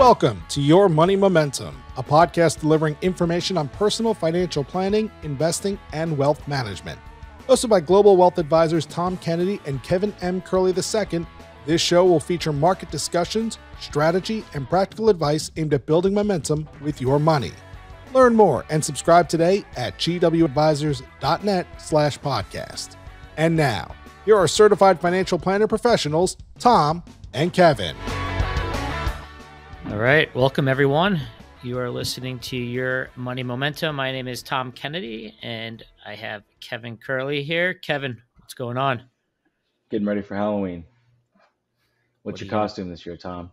Welcome to Your Money Momentum, a podcast delivering information on personal financial planning, investing, and wealth management. Hosted by global wealth advisors Tom Kennedy and Kevin M. Curley II, this show will feature market discussions, strategy, and practical advice aimed at building momentum with your money. Learn more and subscribe today at gwadvisors.net slash podcast. And now, here are certified financial planner professionals, Tom and Kevin. All right. Welcome, everyone. You are listening to Your Money Momentum. My name is Tom Kennedy, and I have Kevin Curley here. Kevin, what's going on? Getting ready for Halloween. What's what your costume you... this year, Tom?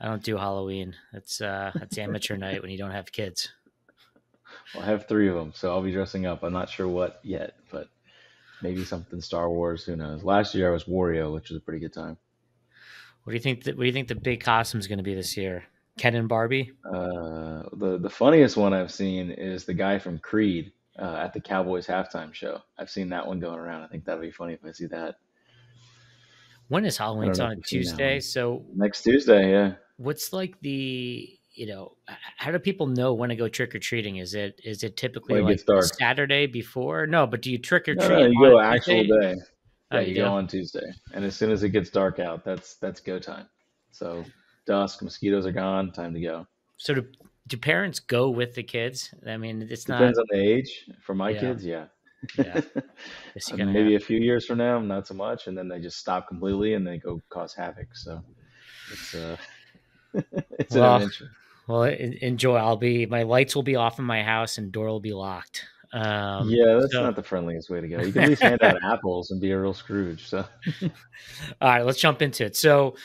I don't do Halloween. That's uh, that's amateur night when you don't have kids. Well, I have three of them, so I'll be dressing up. I'm not sure what yet, but maybe something Star Wars. Who knows? Last year I was Wario, which was a pretty good time. What do you think? That, what do you think the big costume is going to be this year? Ken and Barbie. Uh, the the funniest one I've seen is the guy from Creed uh, at the Cowboys halftime show. I've seen that one going around. I think that'd be funny if I see that. When is Halloween? It's on Tuesday. So next Tuesday, yeah. What's like the you know how do people know when to go trick or treating? Is it is it typically like Saturday before? No, but do you trick or treat? No, no, you go actual day. Yeah, you, go on Tuesday, and as soon as it gets dark out, that's that's go time. So dusk, mosquitoes are gone, time to go. So do, do parents go with the kids? I mean, it's not depends on the age. For my yeah. kids, yeah. Yeah. maybe have. a few years from now, not so much, and then they just stop completely and they go cause havoc. So it's uh, it's well, an adventure. Well, enjoy. I'll be my lights will be off in my house and door will be locked. Um, yeah, that's so. not the friendliest way to go. You can at least hand out apples and be a real Scrooge. So, all right, let's jump into it. So,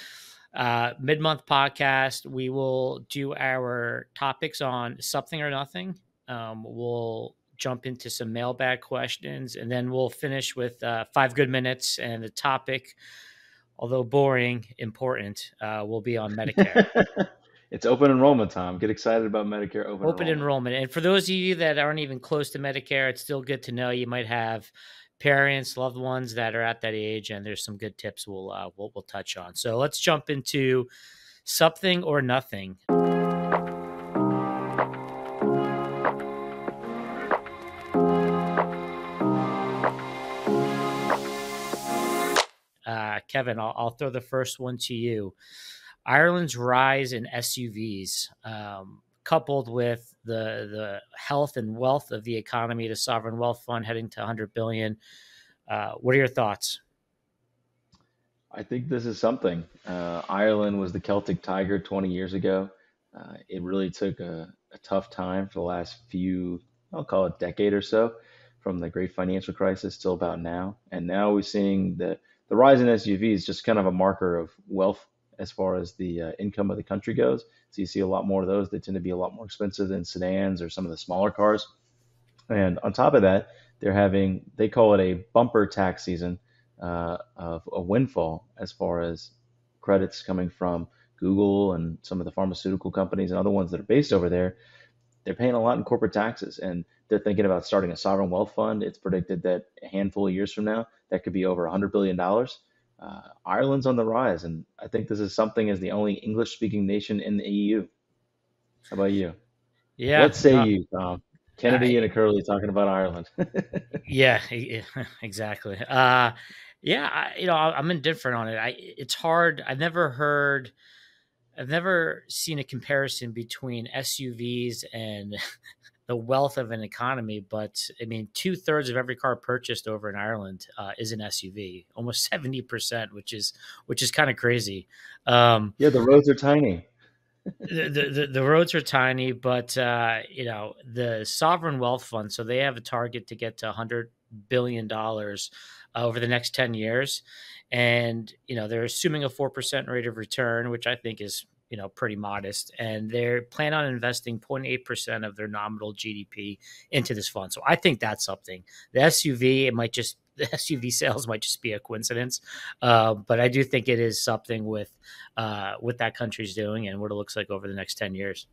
uh, mid month podcast, we will do our topics on something or nothing. Um, we'll jump into some mailbag questions, and then we'll finish with uh, five good minutes. And the topic, although boring, important, uh, will be on Medicare. It's open enrollment time. Get excited about Medicare open, open enrollment. enrollment. And for those of you that aren't even close to Medicare, it's still good to know you might have parents, loved ones that are at that age, and there's some good tips we'll uh, we'll, we'll touch on. So let's jump into something or nothing. Uh, Kevin, I'll, I'll throw the first one to you. Ireland's rise in SUVs, um, coupled with the the health and wealth of the economy, the sovereign wealth fund heading to 100 billion. Uh, what are your thoughts? I think this is something. Uh, Ireland was the Celtic Tiger 20 years ago. Uh, it really took a, a, tough time for the last few, I'll call it decade or so, from the great financial crisis till about now. And now we're seeing the, the rise in SUVs is just kind of a marker of wealth as far as the uh, income of the country goes. So you see a lot more of those. They tend to be a lot more expensive than sedans or some of the smaller cars. And on top of that, they're having they call it a bumper tax season uh, of a windfall as far as credits coming from Google and some of the pharmaceutical companies and other ones that are based over there. They're paying a lot in corporate taxes, and they're thinking about starting a sovereign wealth fund. It's predicted that a handful of years from now, that could be over 100 billion dollars uh, Ireland's on the rise, and I think this is something as the only English-speaking nation in the EU. How about you? Yeah. What say uh, you, Tom? Kennedy I, and a Curley talking about Ireland. yeah, exactly. Uh, yeah, I, you know, I'm indifferent on it. I, it's hard. I've never heard, I've never seen a comparison between SUVs and the wealth of an economy. But I mean, two thirds of every car purchased over in Ireland uh, is an SUV, almost seventy percent, which is which is kind of crazy. Um, yeah, the roads are tiny. the, the, the roads are tiny, but uh, you know the sovereign wealth fund. So they have a target to get to hundred billion dollars uh, over the next ten years, and you know they're assuming a four percent rate of return, which I think is you know pretty modest and they plan on investing 0.8% of their nominal gdp into this fund so i think that's something the suv it might just the suv sales might just be a coincidence uh, but i do think it is something with uh, what that country's doing and what it looks like over the next 10 years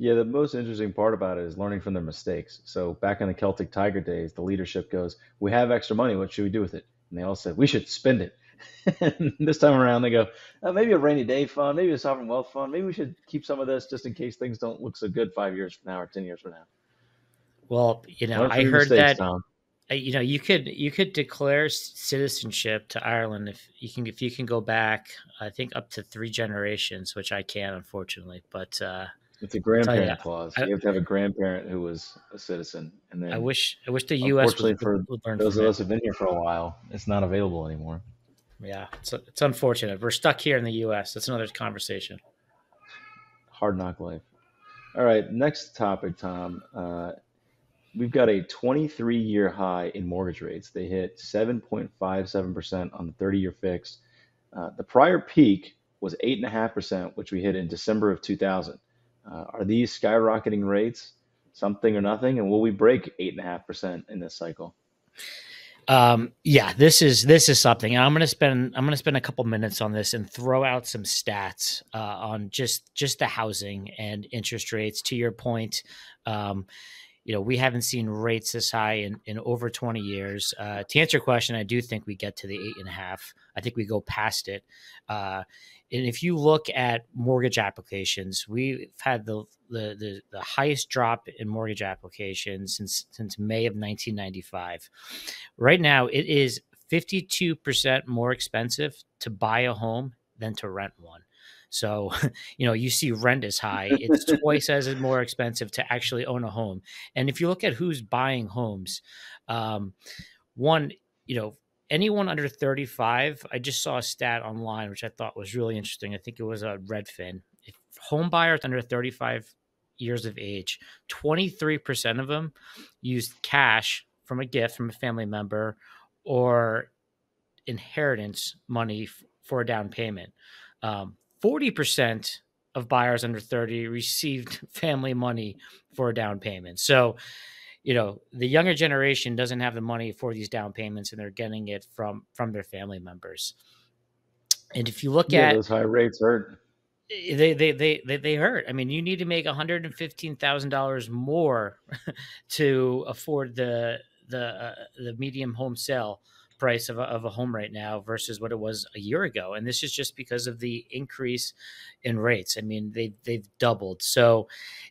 yeah, the most interesting part about it is learning from their mistakes. So back in the Celtic Tiger days, the leadership goes, "We have extra money. What should we do with it?" And they all said, "We should spend it." and this time around, they go, uh, maybe a rainy day fund, maybe a sovereign wealth fund. Maybe we should keep some of this just in case things don't look so good five years from now or 10 years from now. Well, you know, I heard mistakes, that. Tom. Uh, you know, you could you could declare citizenship to Ireland if you can if you can go back. I think up to three generations, which I can't, unfortunately. But uh, it's a grandparent you, clause. I, you have to have a grandparent who was a citizen, and then I wish I wish the U.S. Unfortunately, would, for would those of us who've been here for a while, it's not available anymore. Yeah, it's it's unfortunate. We're stuck here in the U.S. That's another conversation. Hard knock life. All right, next topic, Tom. Uh, we've got a 23 year high in mortgage rates. They hit 7.57% on the 30 year fixed. Uh, the prior peak was 8.5%, which we hit in December of 2000. Uh, are these skyrocketing rates something or nothing? And will we break 8.5% in this cycle? Um, yeah, this is this is something. And I'm gonna spend I'm gonna spend a couple minutes on this and throw out some stats uh, on just just the housing and interest rates. To your point, um, you know, we haven't seen rates this high in, in over 20 years. Uh, to answer your question, I do think we get to the eight and a half. I think we go past it. Uh, and if you look at mortgage applications, we've had the, the, the, the highest drop in mortgage applications since, since May of 1995. Right now, it is 52% more expensive to buy a home than to rent one. So, you know, you see rent is high. It's twice as more expensive to actually own a home. And if you look at who's buying homes, um, one, you know, anyone under 35, I just saw a stat online, which I thought was really interesting. I think it was a Redfin. If home buyers under 35 years of age, 23% of them used cash from a gift from a family member or inheritance money f- for a down payment. Um, 40% of buyers under 30 received family money for a down payment. So, you know, the younger generation doesn't have the money for these down payments and they're getting it from from their family members. And if you look yeah, at those high rates hurt. Eh, they, they they they they hurt. I mean, you need to make $115,000 more to afford the the uh, the medium home sale price of a, of a home right now versus what it was a year ago. And this is just because of the increase in rates. I mean, they they've doubled. So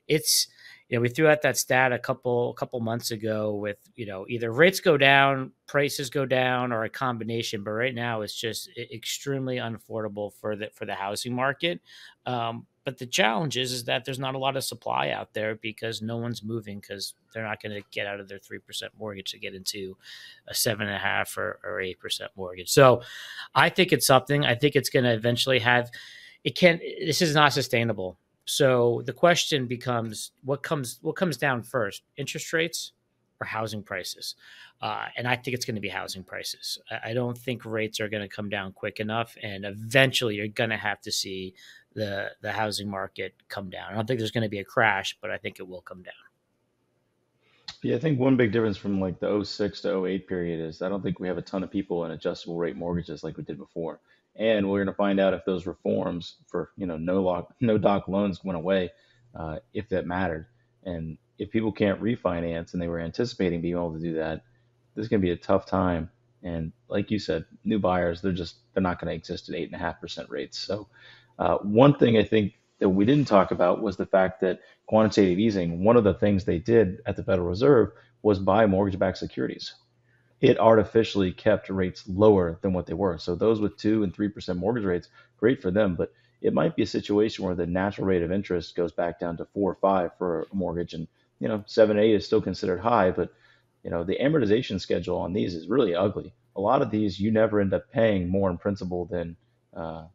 it's you know, we threw out that stat a couple a couple months ago with, you know, either rates go down, prices go down, or a combination. But right now, it's just extremely unaffordable for the for the housing market. Um, but the challenge is, is that there's not a lot of supply out there because no one's moving because they're not going to get out of their three percent mortgage to get into a seven and a half or eight percent mortgage. So, I think it's something. I think it's going to eventually have. It can. This is not sustainable. So the question becomes: what comes what comes down first? Interest rates or housing prices? Uh, and I think it's going to be housing prices. I, don't think rates are going to come down quick enough, and eventually you're going to have to see the the housing market come down. I don't think there's going to be a crash, but I think it will come down. Yeah, I think one big difference from like the 06 to 08 period is I don't think we have a ton of people in adjustable rate mortgages like we did before. And we're going to find out if those reforms for you know no lock no doc loans went away, uh, if that mattered. And if people can't refinance and they were anticipating being able to do that, this is going to be a tough time. And like you said, new buyers they're just they're not going to exist at eight and a half percent rates. So uh, one thing I think that we didn't talk about was the fact that quantitative easing, one of the things they did at the Federal Reserve was buy mortgage backed securities. It artificially kept rates lower than what they were. So those with two and three percent mortgage rates, great for them. But it might be a situation where the natural rate of interest goes back down to four or five for a mortgage, and you know seven eight is still considered high, but you know the amortization schedule on these is really ugly. A lot of these you never end up paying more in principal than uh,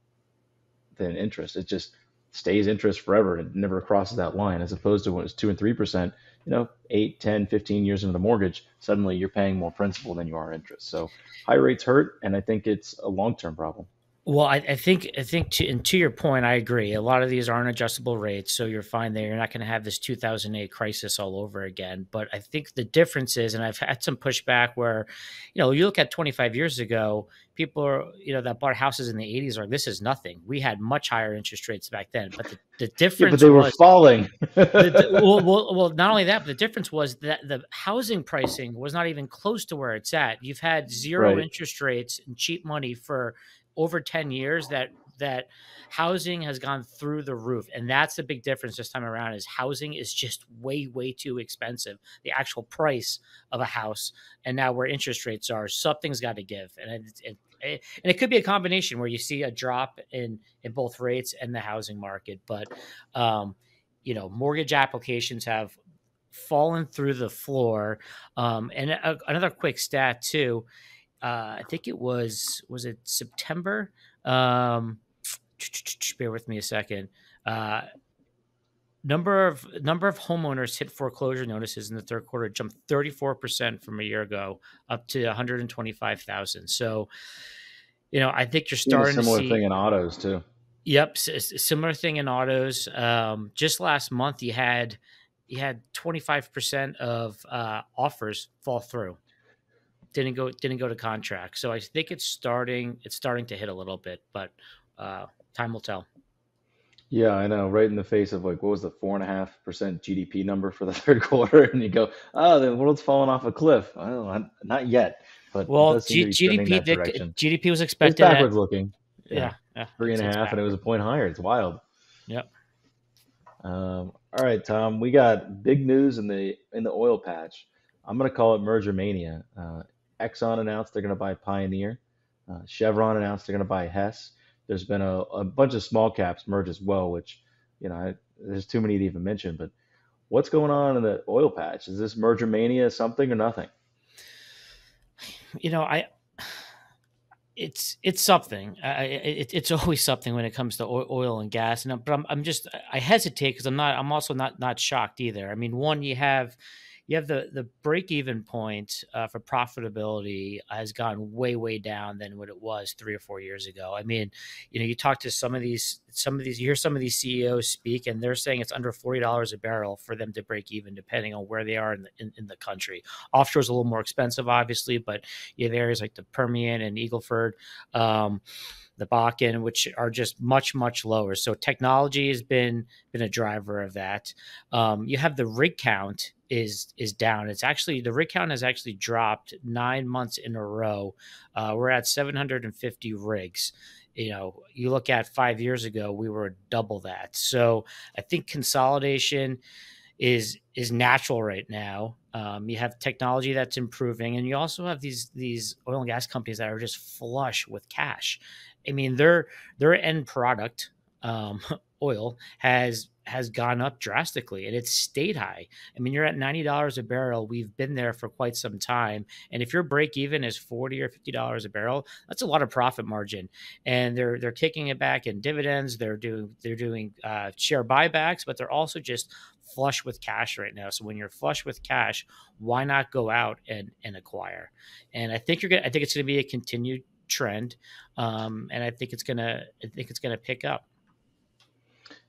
than interest. It just stays interest forever and never crosses that line as opposed to when it's 2 and 3%, you know, 8, 10, 15 years into the mortgage, suddenly you're paying more principal than you are interest. So high rates hurt and I think it's a long-term problem. Well, I, I, think I think to, and to your point, I agree. A lot of these aren't adjustable rates, so you're fine there. You're not going to have this 2008 crisis all over again. But I think the difference is, and I've had some pushback where, you know, you look at 25 years ago, people are, you know, that bought houses in the 80s are like, this is nothing. We had much higher interest rates back then, but the, the difference, yeah, but they were falling. the, well, well, well, not only that, but the difference was that the housing pricing was not even close to where it's at. You've had zero right. interest rates and cheap money for over 10 years that that housing has gone through the roof and that's the big difference this time around is housing is just way way too expensive the actual price of a house and now where interest rates are something's got to give and it, it, it, and it could be a combination where you see a drop in in both rates and the housing market but um you know mortgage applications have fallen through the floor um and a, another quick stat too uh, I think it was was it September. Um, bear with me a second. Uh, number of number of homeowners hit foreclosure notices in the third quarter jumped 34% from a year ago up to 125,000. So, you know, I think you're starting similar to see thing in autos too. Yep, similar thing in autos. Um, just last month, you had you had 25% of uh, offers fall through didn't go didn't go to contract. So I think it's starting it's starting to hit a little bit, but uh, time will tell. Yeah, I know. Right in the face of like what was the four and a half percent GDP number for the third quarter, and you go, "Oh, the world's falling off a cliff." I don't know, not yet, but well, G- GDP the, GDP was expected it's backwards at, looking. Yeah, yeah, yeah three and a half, and it was a point higher. It's wild. Yep. Um, all right, Tom, we got big news in the in the oil patch. I'm going to call it merger mania. Uh, Exxon announced they're going to buy Pioneer. Uh, Chevron announced they're going to buy Hess. There's been a, a, bunch of small caps merge as well, which, you know, I, there's too many to even mention. But what's going on in the oil patch? Is this merger mania something or nothing? You know, I it's it's something. It, it's always something when it comes to oil and gas. And but I'm, I'm just I hesitate because I'm not I'm also not not shocked either. I mean, one you have you have the the break even point uh, for profitability has gone way way down than what it was three or four years ago. I mean, you know, you talk to some of these some of these you hear some of these CEOs speak, and they're saying it's under forty dollars a barrel for them to break even, depending on where they are in the in, in the country. Offshore is a little more expensive, obviously, but you have areas like the Permian and Eagleford. Um, the Bakken, which are just much much lower. So technology has been been a driver of that. Um, you have the rig count is is down. It's actually the rig count has actually dropped nine months in a row. Uh, we're at 750 rigs. You know, you look at five years ago, we were double that. So I think consolidation is is natural right now. Um, you have technology that's improving, and you also have these these oil and gas companies that are just flush with cash, I mean, their their end product, um, oil, has has gone up drastically and it's stayed high. I mean, you're at ninety dollars a barrel. We've been there for quite some time, and if your break even is forty or fifty dollars a barrel, that's a lot of profit margin. And they're they're kicking it back in dividends. They're doing they're doing uh, share buybacks, but they're also just flush with cash right now. So when you're flush with cash, why not go out and and acquire? And I think you're gonna I think it's gonna be a continued trend, um, and I think it's gonna I think it's gonna pick up.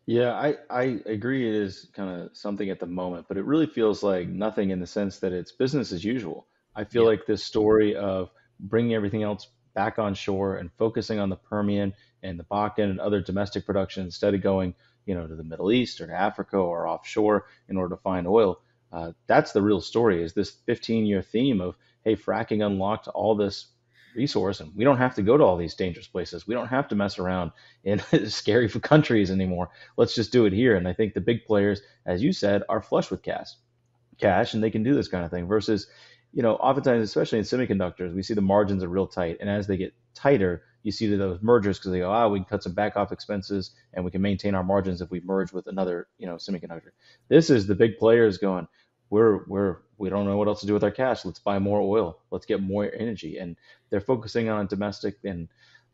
Yeah, I, I agree. It is kind of something at the moment, but it really feels like nothing in the sense that it's business as usual. I feel yeah. like this story of bringing everything else back on shore and focusing on the Permian and the Bakken and other domestic production instead of going, you know, to the Middle East or to Africa or offshore in order to find oil. Uh, that's the real story. Is this 15-year theme of hey, fracking unlocked all this resource and we don't have to go to all these dangerous places. We don't have to mess around in scary countries anymore. Let's just do it here. And i think the big players as you said are flush with cash cash and they can do this kind of thing versus you know oftentimes especially in semiconductors we see the margins are real tight. And as they get tighter you see those mergers because they go ah we can cut some back off expenses and we can maintain our margins if we merge with another you know semiconductor. This is the big players going we're we're we don't know what else to do with our cash. Let's buy more oil. Let's get more energy. And they're focusing on domestic. And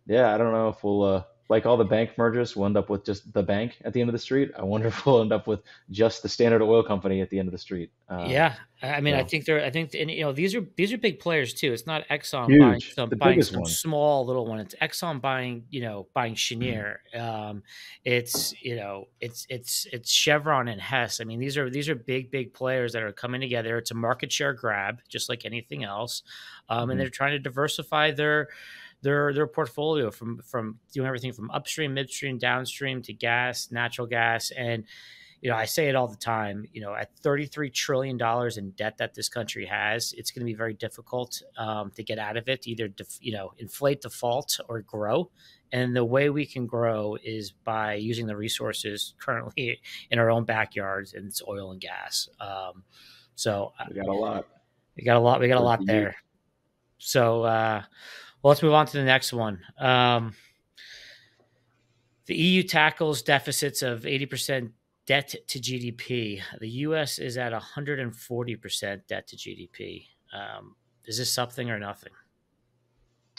yeah, I don't know if we'll uh, like all the bank mergers will end up with just the bank at the end of the street. I wonder if we'll end up with just the Standard Oil Company at the end of the street. Uh, yeah, I mean, I think they're. I think, and you know, these are these are big players too. It's not Exxon huge, buying some, buying some small little one. It's Exxon buying, you know, buying mm-hmm. Mm-hmm. Um, it's you know, it's it's it's Chevron and Hess. I mean, these are these are big big players that are coming together. It's a market share grab, just like anything else, um, mm-hmm. and they're trying to diversify their their their portfolio from from doing everything from upstream, midstream, downstream to gas, natural gas, and you know I say it all the time. You know, at thirty three trillion dollars in debt that this country has, it's going to be very difficult um, to get out of it. Either def, you know inflate, default, or grow. And the way we can grow is by using the resources currently in our own backyards, and it's oil and gas. Um, so we got a lot. We got a lot. We got a lot there. So uh, well, let's move on to the next one. Um, the EU tackles deficits of 80% debt to GDP. The US is at 140% debt to GDP. Um, is this something or nothing?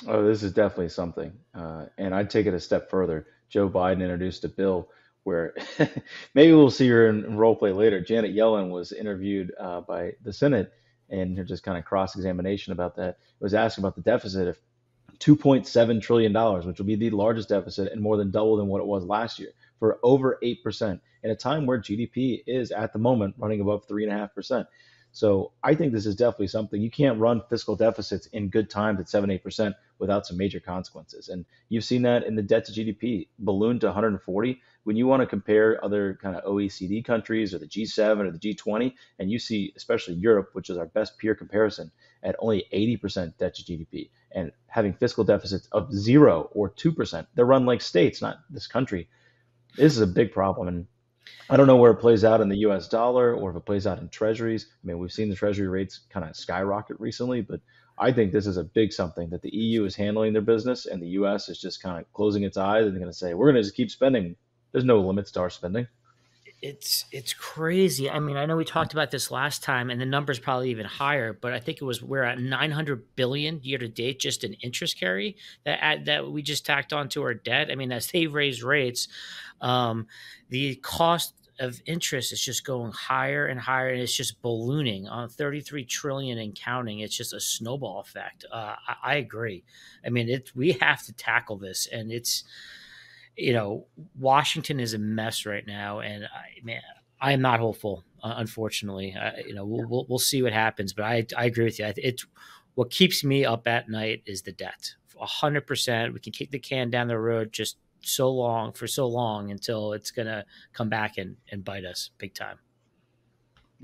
Oh, this is definitely something. Uh, and I'd take it a step further. Joe Biden introduced a bill where maybe we'll see her in, role play later. Janet Yellen was interviewed uh, by the Senate and just kind of cross examination about that. It was asking about the deficit. If $2.7 trillion, which will be the largest deficit and more than double than what it was last year for over 8% in a time where GDP is at the moment running above 3.5%. So I think this is definitely something you can't run fiscal deficits in good times at 7 8% without some major consequences. And you've seen that in the debt to GDP balloon to 140. When you want to compare other kind of OECD countries or the G7 or the G20, and you see especially Europe, which is our best peer comparison, at only 80% debt to GDP and having fiscal deficits of zero or 2%. They're run like states, not this country. This is a big problem. And I don't know where it plays out in the US dollar or if it plays out in treasuries. I mean, we've seen the treasury rates kind of skyrocket recently, but I think this is a big something that the EU is handling their business and the US is just kind of closing its eyes and going to say, we're going to just keep spending. There's no limits to our spending it's it's crazy. I mean, I know we talked about this last time, and the number's probably even higher. But I think it was we're at 900 billion year to date just in interest carry that that we just tacked onto our debt. I mean, as they raise rates, um, the cost of interest is just going higher and higher, and it's just ballooning on 33 trillion and counting. It's just a snowball effect. Uh, I, I agree. I mean, it we have to tackle this, and it's you know, Washington is a mess right now, and I, man, I am not hopeful. Uh, unfortunately, you know, we'll, we'll, we'll see what happens. But I I agree with you. It's what keeps me up at night is the debt. hundred percent. We can kick the can down the road just so long for so long until it's gonna come back and, and bite us big time.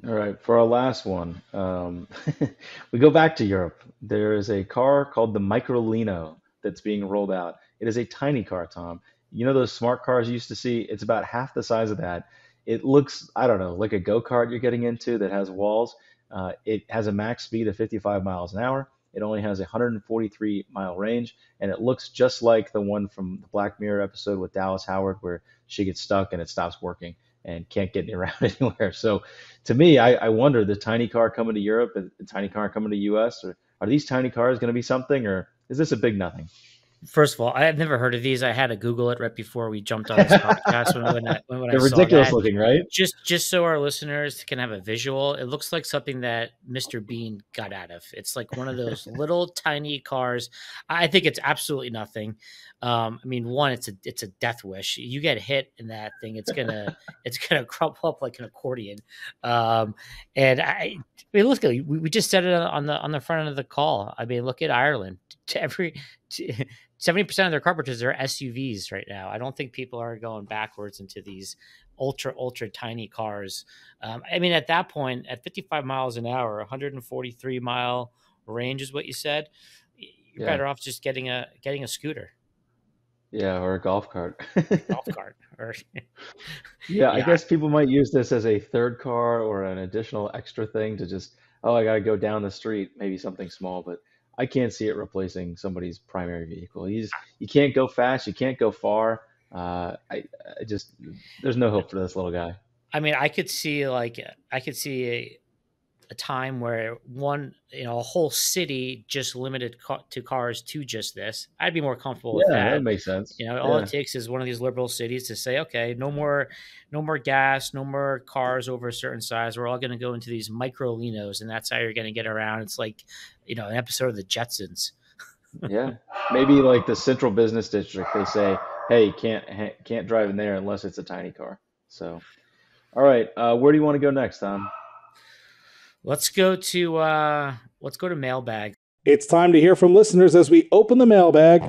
All right, for our last one, um, we go back to Europe. There is a car called the Microlino that's being rolled out. It is a tiny car, Tom you know those smart cars you used to see? It's about half the size of that. It looks, I don't know, like a go kart you're getting into that has walls. Uh, it has a max speed of 55 miles an hour. It only has a 143 mile range, and it looks just like the one from the Black Mirror episode with Dallas Howard, where she gets stuck and it stops working and can't get around anywhere. So, to me, I, I wonder the tiny car coming to Europe, the tiny car coming to U.S. Or are these tiny cars going to be something, or is this a big nothing? First of all, I have never heard of these. I had to Google it right before we jumped on this podcast. when, when, I, when They're ridiculous that. looking, right? Just just so our listeners can have a visual, it looks like something that Mr. Bean got out of. It's like one of those little tiny cars. I think it's absolutely nothing. Um, I mean, one, it's a it's a death wish. You get hit in that thing, it's gonna it's gonna crumple up like an accordion. Um, and I, I mean, look, we, we just said it on the on the front end of the call. I mean, look at Ireland. To every 70% of their car purchases are SUVs right now. I don't think people are going backwards into these ultra, ultra tiny cars. Um, I mean, at that point, at 55 miles an hour, 143 mile range is what you said. You're yeah. better off just getting a getting a scooter. Yeah, or a golf cart. golf cart. Or, yeah, yeah, I guess people might use this as a third car or an additional extra thing to just, oh, I got to go down the street, maybe something small, but I can't see it replacing somebody's primary vehicle. He's you can't go fast, you can't go far. Uh, I, I just there's no hope for this little guy. I mean, I could see like I could see a time where one, you know, a whole city just limited ca- to cars to just this, I'd be more comfortable yeah, with that. that makes sense. You know, all it takes is one of these liberal cities to say, okay, no more, no more gas, no more cars over a certain size. We're all going to go into these micro microlinos, and that's how you're going to get around. It's like, you know, an episode of the Jetsons. Yeah, maybe like the central business district, they say, "Hey, can't can't drive in there unless it's a tiny car." So, all right, uh, where do you want to go next, Tom? Let's go to uh let's go to mailbag. It's time to hear from listeners as we open the mailbag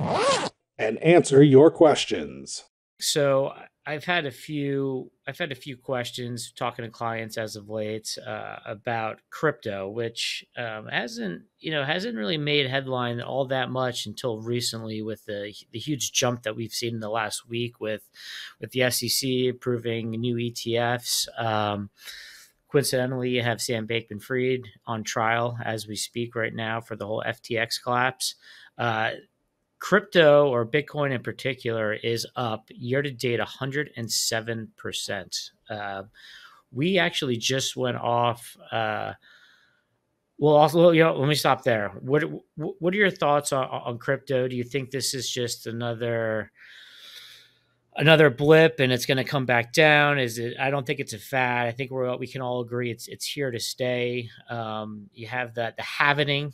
and answer your questions. So I've had a few I've had a few questions talking to clients as of late uh, about crypto, which um, hasn't you know hasn't really made headline all that much until recently with the the huge jump that we've seen in the last week with with the SEC approving new ETFs. Um, coincidentally, you have Sam Bankman Fried on trial as we speak right now for the whole FTX collapse. Uh, crypto or Bitcoin in particular is up year to date 107%. Uh, we actually just went off. Uh, well, also, you know, let me stop there. What what are your thoughts on, on crypto? Do you think this is just another another blip and it's going to come back down? Is it? I don't think it's a fad. I think we're we can all agree it's it's here to stay. Um, you have that the halvening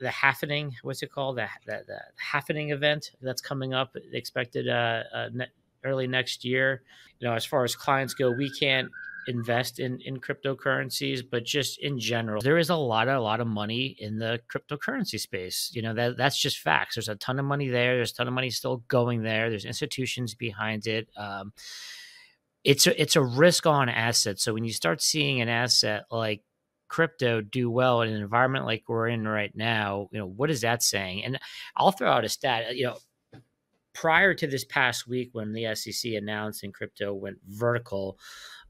the happening what's it called the, the, the happening event that's coming up expected uh, uh ne- early next year you know as far as clients go we can't invest in in cryptocurrencies but just in general there is a lot of a lot of money in the cryptocurrency space. You know that that's just facts. There's a ton of money there. There's a ton of money still going there. There's institutions behind it. Um it's a it's a risk on asset so when you start seeing an asset like crypto do well in an environment like we're in right now, you know, what is that saying? And I'll throw out a stat, you know, prior to this past week when the SEC announced and crypto went vertical,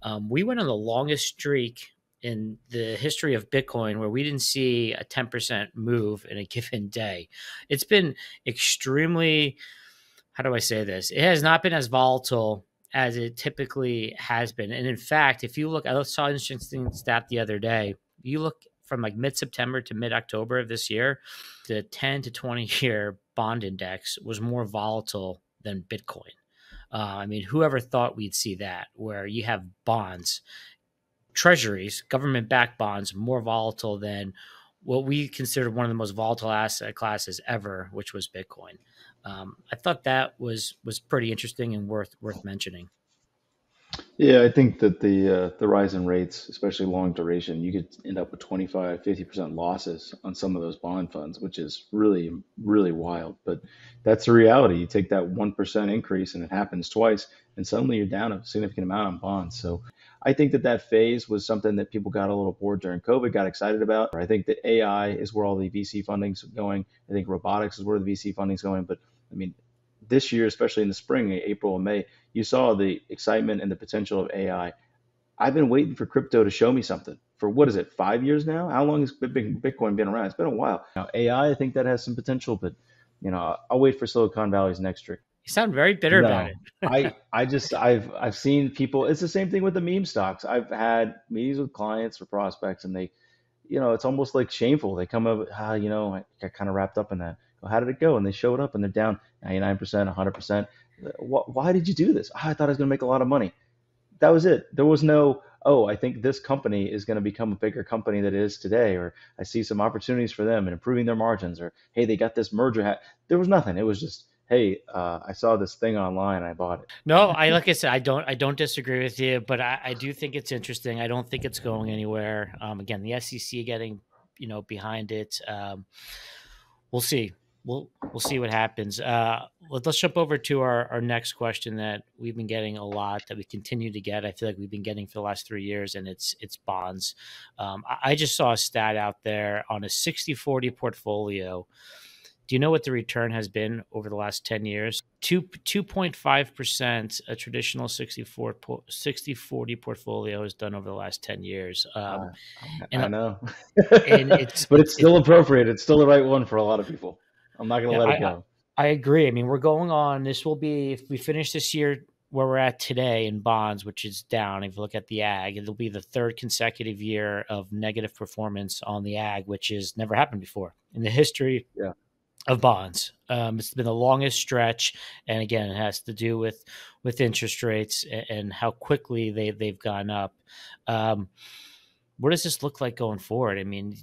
um, we went on the longest streak in the history of Bitcoin where we didn't see a 10% move in a given day. It's been extremely, how do I say this? It has not been as volatile as it typically has been. And in fact, if you look, I saw an interesting stat the other day you look from like mid September to mid October of this year, the 10 to 20 year bond index was more volatile than Bitcoin. Uh, I mean, whoever thought we'd see that, where you have bonds, treasuries, government backed bonds, more volatile than what we considered one of the most volatile asset classes ever, which was Bitcoin. Um, I thought that was was pretty interesting and worth worth mentioning. Yeah, I think that the uh, the rise in rates, especially long duration, you could end up with 25, 50% losses on some of those bond funds, which is really, really wild. But that's the reality. You take that 1% increase and it happens twice, and suddenly you're down a significant amount on bonds. So I think that that phase was something that people got a little bored during COVID, got excited about. I think that AI is where all the VC funding's going. I think robotics is where the VC funding's going. But I mean, this year, especially in the spring, April and May, you saw the excitement and the potential of AI. I've been waiting for crypto to show me something for what is it, five years now? How long has Bitcoin been around? It's been a while. Now, AI, I think that has some potential, but you know, I'll wait for Silicon Valley's next trick. You sound very bitter No, about it. I, I just, I've, I've seen people. It's the same thing with the meme stocks. I've had meetings with clients or prospects, and they, you know, it's almost like shameful. They come up, ah, you know, I got kind of wrapped up in that. How did it go? And they showed up, and they're down 99%, 100%. Why did you do this? Oh, I thought I was going to make a lot of money. That was it. There was no, oh, I think this company is going to become a bigger company than it is today, or I see some opportunities for them in improving their margins, or hey, they got this merger. Hat. There was nothing. It was just, hey, uh, I saw this thing online, I bought it. No, I like I said, I don't, I don't disagree with you, but I, I do think it's interesting. I don't think it's going anywhere. Um, again, the SEC getting, you know, behind it. Um, we'll see we'll we'll see what happens. Uh, let, us jump over to our, our next question that we've been getting a lot that we continue to get. I feel like we've been getting for the last three years, and it's it's bonds. Um, I, I, just saw a stat out there on a 60-40 portfolio. Do you know what the return has been over the last 10 years? 2 2.5% a traditional 64 60 40 portfolio has done over the last 10 years. Um, uh, and, I know. and it's, but it's still appropriate. It's still the right one for a lot of people. I'm not going to yeah, let I, it go. I agree. I mean, we're going on. This will be if we finish this year where we're at today in bonds, which is down, if you look at the ag, it'll be the third consecutive year of negative performance on the ag, which has never happened before in the history yeah. of bonds. Um, it's been the longest stretch, and again, it has to do with with interest rates and, and how quickly they they've gone up. Um, what does this look like going forward? I mean,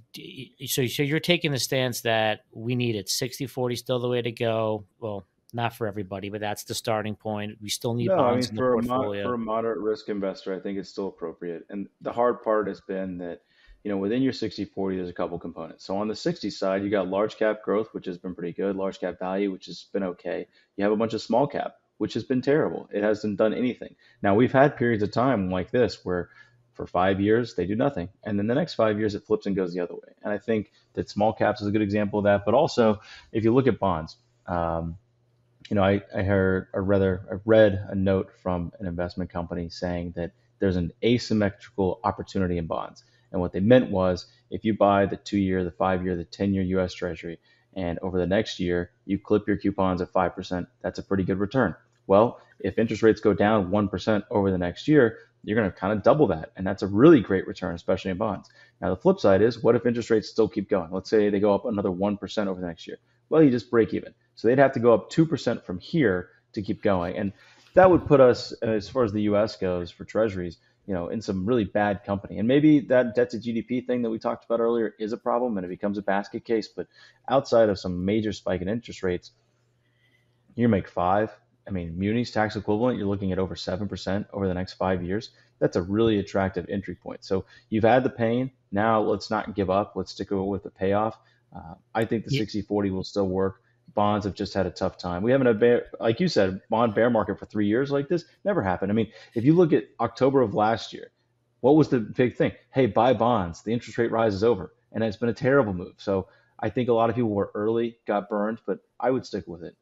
so so you're taking the stance that we need it 60-40 still the way to go. Well, not for everybody, but that's the starting point. We still need no, bonds I mean, for A mod, for a moderate risk investor, I think it's still appropriate. And the hard part has been that, you know, within your 60 40, there's a couple components. So on the 60 side, you got large cap growth, which has been pretty good, large cap value, which has been okay. You have a bunch of small cap, which has been terrible. It hasn't done anything. Now, we've had periods of time like this where for five years they do nothing and then the next five years it flips and goes the other way and i think that small caps is a good example of that but also if you look at bonds um, you know, I, I heard, or rather, I read a note from an investment company saying that there's an asymmetrical opportunity in bonds. And what they meant was if you buy the two year, the five year, the 10 year US Treasury, and over the next year, you clip your coupons at 5%, that's a pretty good return. Well, if interest rates go down 1% over the next year, you're going to kind of double that. And that's a really great return, especially in bonds. Now, the flip side is what if interest rates still keep going? Let's say they go up another 1% over the next year. Well, you just break even. So they'd have to go up 2% from here to keep going. And that would put us, as far as the US goes for treasuries, you know, in some really bad company. And maybe that debt to GDP thing that we talked about earlier is a problem and it becomes a basket case. But outside of some major spike in interest rates, you make five. I mean, Muni's tax equivalent, you're looking at over 7% over the next five years. That's a really attractive entry point. So you've had the pain. Now let's not give up. Let's stick with the payoff. Uh, I think the 60 40 will still work bonds have just had a tough time. We haven't had, bear, like you said, bond bear market for three years like this. Never happened. I mean, if you look at October of last year, what was the big thing? Hey, buy bonds. The interest rate rise is over, and it's been a terrible move. So I think a lot of people were early, got burned, but I would stick with it.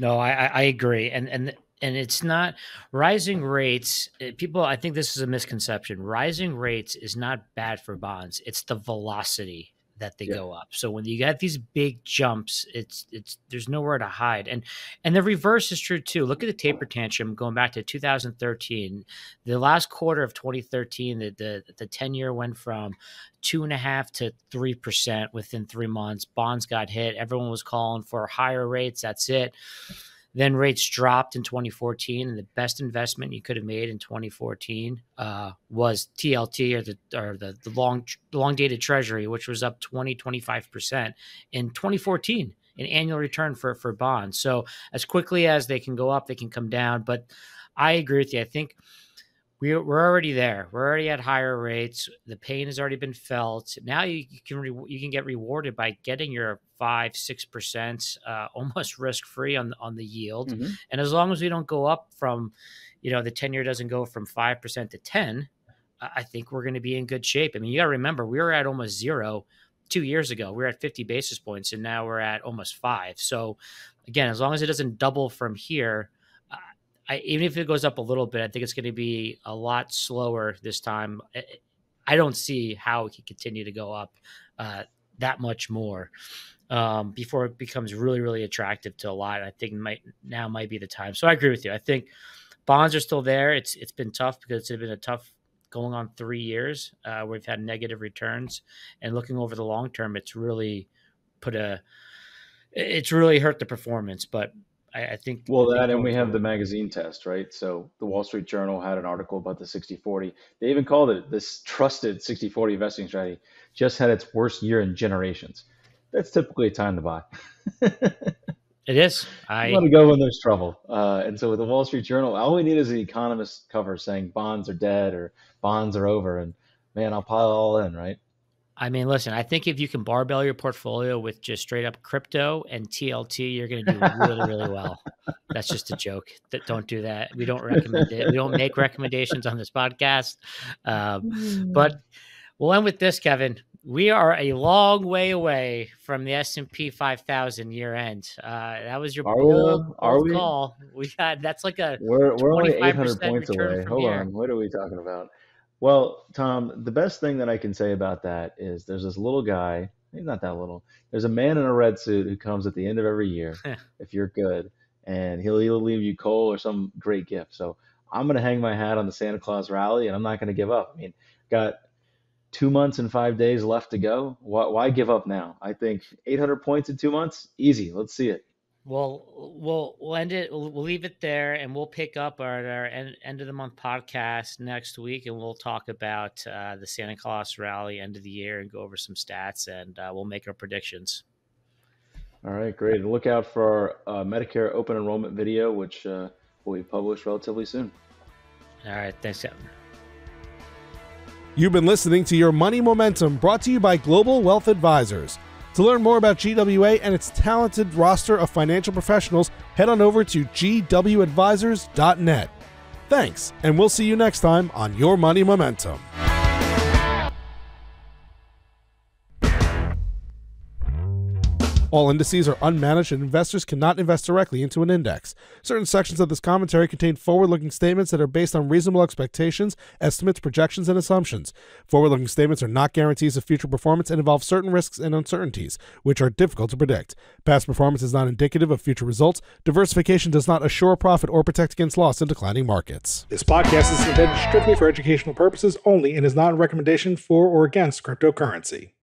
No, I, I agree, and and and it's not rising rates. Eh, people, I think this is a misconception. Rising rates is not bad for bonds. It's the velocity that they yeah. go up. So when you get these big jumps, it's it's there's nowhere to hide. And and the reverse is true too. Look at the taper tantrum going back to 2013. The last quarter of 2013, the the, the 10 year went from two and a half to three percent within three months. Bonds got hit. Everyone was calling for higher rates. That's it. Then rates dropped in 2014, and the best investment you could have made in 2014 uh, was TLT or the or the, the long long dated Treasury, which was up 20 25 percent in 2014 an annual return for for bonds. So as quickly as they can go up, they can come down. But I agree with you. I think we're, we're already there. We're already at higher rates. The pain has already been felt. Now you, you can re, you can get rewarded by getting your five six percent uh, almost risk free on on the yield. Mm-hmm. And as long as we don't go up from, you know, the ten year doesn't go from five percent to ten, I think we're going to be in good shape. I mean, you got to remember we were at almost zero two years ago. We were at 50 basis points, and now we're at almost five. So again, as long as it doesn't double from here I, even if it goes up a little bit, I think it's going to be a lot slower this time. I don't see how it can continue to go up uh, that much more um, before it becomes really, really attractive to a lot. I think might now might be the time. So I agree with you. I think bonds are still there. It's it's been tough because it's been a tough going on three years uh, where we've had negative returns, and looking over the long term, it's really put a it's really hurt the performance. But I, I think. Well, I that and we have the magazine test, right? So the Wall Street Journal had an article about the 60 40. They even called it this trusted 60 40 investing strategy, just had its worst year in generations. That's typically a time to buy. it is. I want to go when there's trouble. Uh, and so with the Wall Street Journal, all we need is an economist cover saying bonds are dead or bonds are over. And man, I'll pile all in, right? I mean, listen, I think if you can barbell your portfolio with just straight up crypto and TLT, you're going to do really, really well. That's just a joke. That don't do that. We don't recommend it. We don't make recommendations on this podcast. Um, hmm. but we'll end with this, Kevin. We are a long way away from the S and P 5000 year end. Uh, that was your are bold, we, are we? call. We got that's like a we're we're only 800 points away. Hold here. on, what are we talking about? Well, Tom, the best thing that I can say about that is there's this little guy. He's not that little. There's a man in a red suit who comes at the end of every year, if you're good, and he'll either leave you coal or some great gift. So I'm going to hang my hat on the Santa Claus rally, and I'm not going to give up. I mean, got two months and five days left to go. Why, why give up now? I think 800 points in two months, easy. Let's see it. Well, we'll we'll end it. We'll, we'll leave it there, and we'll pick up our, our end, end of the month podcast next week, and we'll talk about uh, the Santa Claus rally end of the year and go over some stats, and uh, we'll make our predictions. All right, great. And look out for our uh, Medicare open enrollment video, which uh, will be published relatively soon. All right, thanks, Kevin. You've been listening to Your Money Momentum brought to you by Global Wealth Advisors. To learn more about GWA and its talented roster of financial professionals, head on over to gwadvisors.net. Thanks, and we'll see you next time on Your Money Momentum. All indices are unmanaged and investors cannot invest directly into an index. Certain sections of this commentary contain forward looking statements that are based on reasonable expectations, estimates, projections, and assumptions. Forward looking statements are not guarantees of future performance and involve certain risks and uncertainties, which are difficult to predict. Past performance is not indicative of future results. Diversification does not assure profit or protect against loss in declining markets. This podcast is intended strictly for educational purposes only and is not a recommendation for or against cryptocurrency.